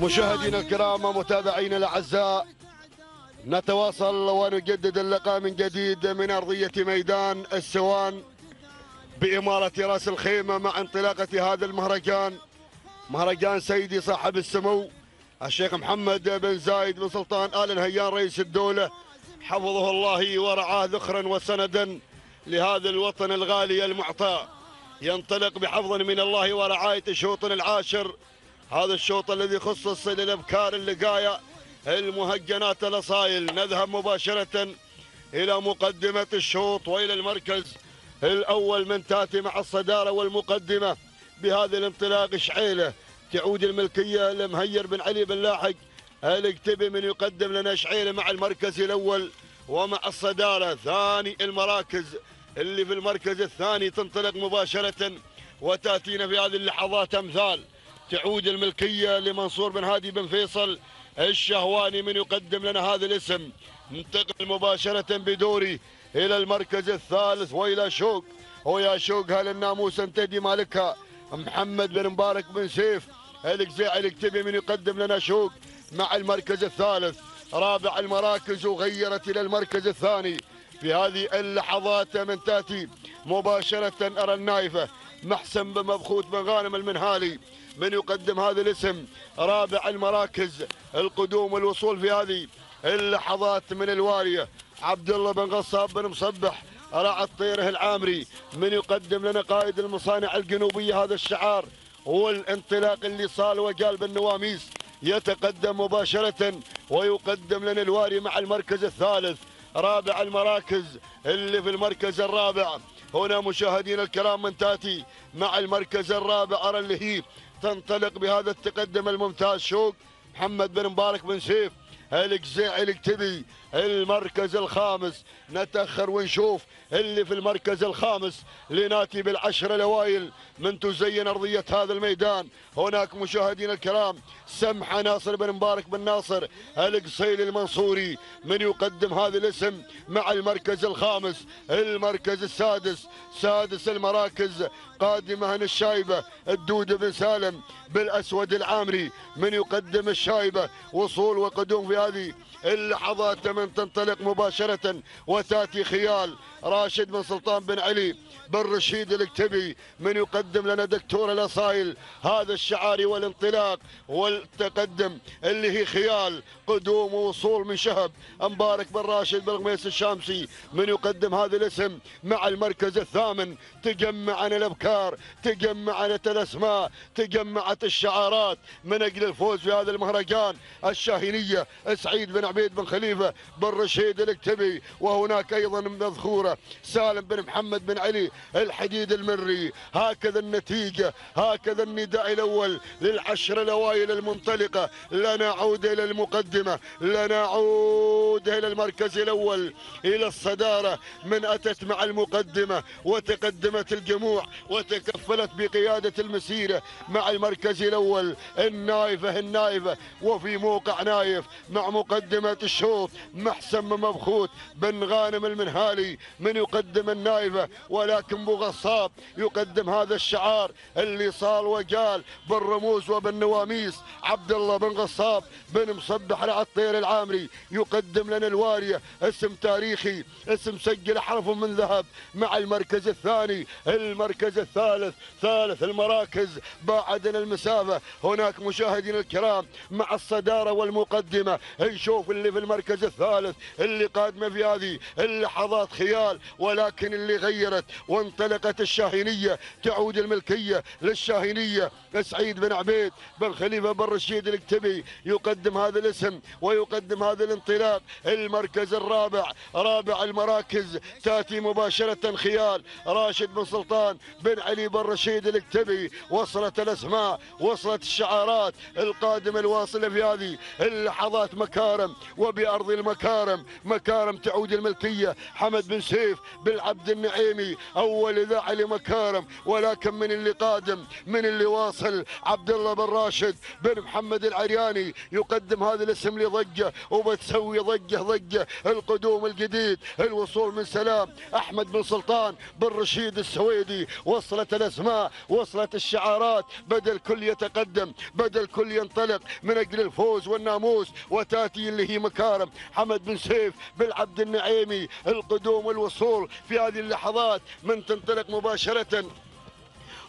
مشاهدينا الكرام ومتابعينا الأعزاء نتواصل ونجدد اللقاء من جديد من أرضية ميدان السوان بإمارة راس الخيمة مع انطلاقة هذا المهرجان. مهرجان سيدي صاحب السمو الشيخ محمد بن زايد بن سلطان آل نهيان رئيس الدولة. حفظه الله ورعاه ذخرا وسندا لهذا الوطن الغالي المعطاء. ينطلق بحفظ من الله ورعاية الشوط العاشر هذا الشوط الذي خصص للإبكار اللقاية المهجنات الأصايل. نذهب مباشرة إلى مقدمة الشوط وإلى المركز الأول من تأتي مع الصدارة والمقدمة بهذا الانطلاق شعيلة تعود الملكية لمهير بن علي بن لاحق. الاكتبي من يقدم لنا شعيلة مع المركز الأول ومع الصدارة. ثاني المراكز اللي في المركز الثاني تنطلق مباشرة وتأتينا في هذه اللحظات أمثال. تعود الملكية لمنصور بن هادي بن فيصل الشهواني من يقدم لنا هذا الاسم. ننتقل مباشرة بدوري إلى المركز الثالث وإلى شوق. ويا شوق هل الناموس انتدي مالكها؟ محمد بن مبارك بن سيف الجزيع الكتبي من يقدم لنا شوق مع المركز الثالث. رابع المراكز وغيرت إلى المركز الثاني. في هذه اللحظات من تأتي مباشرة أرى النايفة محسن بن مبخوت بن غانم المنهالي من يقدم هذا الاسم رابع المراكز القدوم والوصول في هذه اللحظات من الوارية. عبد الله بن غصاب بن مصبح راعى الطيره العامري من يقدم لنا قائد المصانع الجنوبية هذا الشعار هو الانطلاق اللي صال وقال بالنواميس يتقدم مباشرة ويقدم لنا الواري مع المركز الثالث رابع المراكز اللي في المركز الرابع. هنا مشاهدينا الكرام من تاتي مع المركز الرابع أرى اللي هي تنطلق بهذا التقدم الممتاز. شوق محمد بن مبارك بن سيف. الجزيع الكتبي المركز الخامس. نتأخر ونشوف اللي في المركز الخامس. لناتي بالعشر الأوائل. من تزين أرضية هذا الميدان. هناك مشاهدينا الكرام. سمحة ناصر بن مبارك بن ناصر. القصيل المنصوري. من يقدم هذا الاسم مع المركز الخامس. المركز السادس. سادس المراكز. قادمة الشايبة الدود بن سالم بالأسود العامري من يقدم الشايبة وصول وقدوم في هذه اللحظات من تنطلق مباشرة وتأتي خيال راشد بن سلطان بن علي بن رشيد الكتبي من يقدم لنا دكتور الأصايل هذا الشعار والانطلاق والتقدم اللي هي خيال قدوم ووصول من شهب. مبارك بن راشد بن غميس الشامسي من يقدم هذا الاسم مع المركز الثامن. تجمعنا الأبكار تجمعت الأسماء تجمعت الشعارات من أجل الفوز في هذا المهرجان الشاهينية سعيد بن عبيد بن خليفة بن رشيد الكتبي وهناك أيضا مذخورة سالم بن محمد بن علي الحديد المري. هكذا النتيجة هكذا النداء الأول للعشر الاوائل المنطلقة. لا نعود إلى المقدمة لا نعود إلى المركز الأول إلى الصدارة. من أتت مع المقدمة وتقدمت الجموع وتكفلت بقيادة المسيرة مع المركز الأول النايفة النايفة. وفي موقع نايف مع مقدمه الشوط محسن مبخوت بن غانم المنهالي من يقدم النايفة ولكن بو غصاب يقدم هذا الشعار اللي صار وقال بالرموز وبالنواميس عبد الله بن غصاب بن مصبح العطير العامري يقدم لنا الوارية اسم تاريخي اسم سجل حرف من ذهب مع المركز الثاني المركز الثالث ثالث المراكز باعدنا المسافة هناك مشاهدينا الكرام مع الصدارة والمقدمة نشوف اللي في المركز الثالث اللي قادمه في هذه اللحظات خيال ولكن اللي غيرت وانطلقت الشاهينية تعود الملكية للشاهينية. سعيد بن عبيد بن خليفة بن رشيد الكتبي يقدم هذا الاسم ويقدم هذا الانطلاق. المركز الرابع رابع المراكز تأتي مباشرة خيال. راشد بن سلطان بن علي بن رشيد الكتبي وصلت الأسماء وصلت الشعارات. القادمه الواصله في هذه اللحظات مكارم وبأرض المكارم. مكارم تعود الملكية. حمد بن سيف بالعبد النعيمي أول إذاعة لمكارم ولكن من اللي قادم من اللي واصل عبد الله بن راشد بن محمد العرياني. يقدم هذا الاسم لضجة وبتسوي ضجة ضجة. القدوم الجديد الوصول من سلام. أحمد بن سلطان بن رشيد السويدي. وصلت الأسماء وصلت الشعارات. بدأ الكل يتقدم بدأ الكل ينطلق. من أجل الفوز والناموس وتأتي اللي هي مكارم حمد بن سيف بالعبد النعيمي. القدوم والوصول في هذه اللحظات من تنطلق مباشرة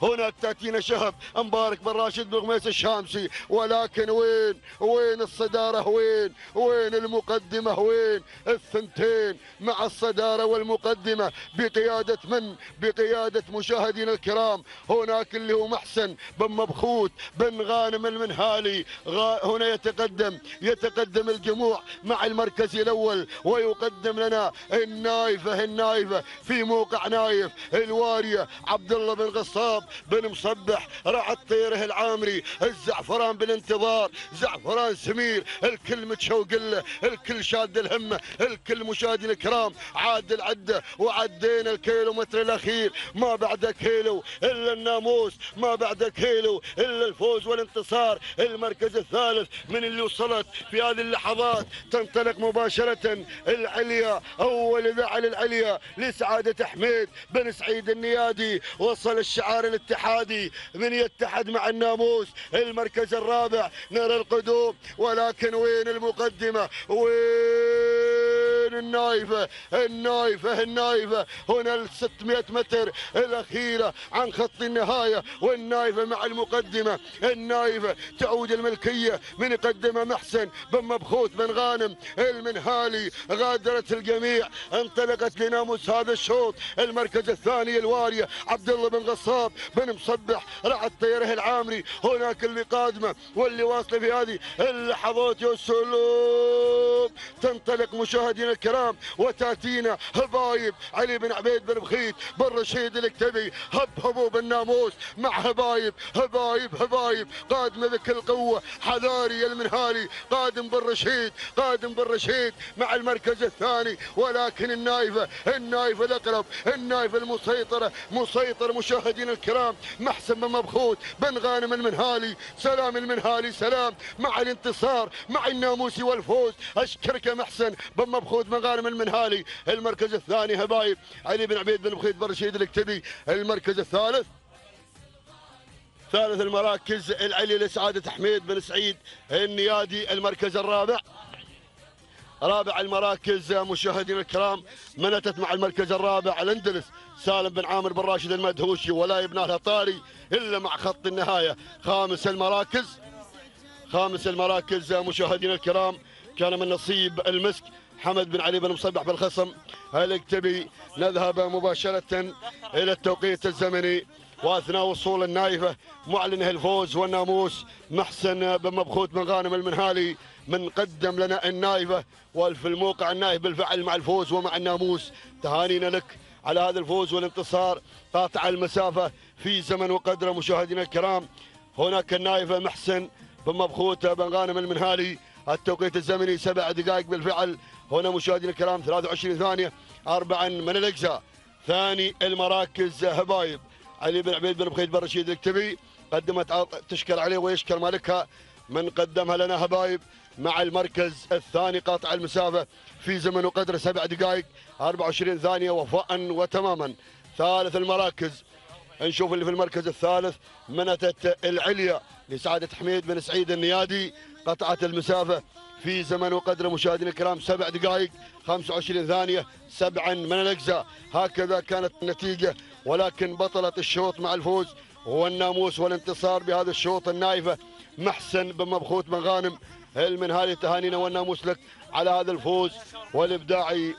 هناك تاتينا شهب مبارك بن راشد بن غميس الشامسي. ولكن وين؟ وين الصدارة وين وين المقدمة وين الثنتين مع الصدارة والمقدمة بقيادة من؟ بقيادة مشاهدينا الكرام. هناك اللي هو محسن بن مبخوت بن غانم المنهالي. هنا يتقدم. يتقدم الجموع مع المركز الأول. ويقدم لنا النايفة النايفة في موقع نايف. الوارية عبد الله بن غصاب بن مصبح رعد طيره العامري الزعفران بالانتظار زعفران سمير الكل متشوق له الكل شاد الهمه الكل مشاهدينا الكرام. عاد العده وعدينا الكيلو متر الأخير ما بعد كيلو إلا الناموس ما بعد كيلو إلا الفوز والانتصار. المركز الثالث من اللي وصلت في هذه اللحظات تنطلق مباشرة. العليا أول إذاعة للعليا لسعادة حميد بن سعيد النيادي. وصل الشعار الاتحادي من يتحد مع الناموس المركز الرابع نرى القدوم ولكن وين المقدمة؟ وين النايفه النايفه النايفه هنا ال 600 متر الأخيرة عن خط النهاية. والنايفه مع المقدمة. النايفه تعود الملكية من يقدمها محسن بن مبخوت بن غانم المنهالي. غادرت الجميع. انطلقت لناموس هذا الشوط. المركز الثاني الوارية. عبد الله بن غصاب بن مصبح رعد طيره العامري. هناك اللي قادمة. واللي واصلة في هذه اللحظات يا سلوم تنطلق مشاهدينا الكرام وتأتينا هبايب علي بن عبيد بن بخيت بن رشيد الكتبي هب هبوب الناموس مع هبايب هبايب هبايب. قادمه بكل قوه حذاري المنهالي. قادم بن رشيد قادم بن رشيد مع المركز الثاني. ولكن النايفة النايفة الأقرب النايفة المسيطرة مسيطر مشاهدينا الكرام. محسن بن مبخوت بن غانم المنهالي. سلام المنهالي سلام. مع الانتصار مع الناموس والفوز أشكرك محسن بن مبخوت بن غانم المنهالي. المركز الثاني هبايب علي بن عبيد بن بخيت بن رشيد الكتبي المركز الثالث ثالث المراكز العلي لسعادة حميد بن سعيد النيادي. المركز الرابع رابع المراكز مشاهدينا الكرام من اتت مع المركز الرابع الأندلس. سالم بن عامر بن راشد المدهوشي ولا يبنى لها طاري إلا مع خط النهاية. خامس المراكز خامس المراكز مشاهدينا الكرام كان من نصيب المسك حمد بن علي بن مصبح بالخصم الاكتبي نذهب مباشرة إلى التوقيت الزمني؟ وأثناء وصول النايفة معلنه الفوز والناموس محسن بن مبخوت بن غانم المنهالي من قدم لنا النايفة. وفي الموقع النايف بالفعل مع الفوز ومع الناموس. تهانينا لك على هذا الفوز والانتصار. قاطع المسافة في زمن وقدر مشاهدينا الكرام. هناك النايفة محسن بن مبخوت بن غانم المنهالي. التوقيت الزمني سبع دقائق بالفعل. هنا مشاهدينا الكرام 23 ثانية اربعا من الاجزاء ثاني المراكز هبايب. علي بن عبيد بن بخيت بن رشيد الكتبي قدمت تشكر عليه ويشكر مالكها. من قدمها لنا هبايب مع المركز الثاني قاطع المسافة في زمن وقدر سبع دقائق 24 ثانية وفاء وتماما. ثالث المراكز. نشوف اللي في المركز الثالث منتت العليا لسعادة حميد بن سعيد النيادي. قطعت المسافة في زمن وقدر مشاهدينا الكرام سبع دقائق 25 ثانية سبعا من الأجزاء. هكذا كانت النتيجة ولكن بطلت الشوط مع الفوز والناموس والانتصار بهذا الشوط النايفة. محسن بن مبخوت بن غانم المنهالي تهانينا والناموس لك على هذا الفوز والإبداعي؟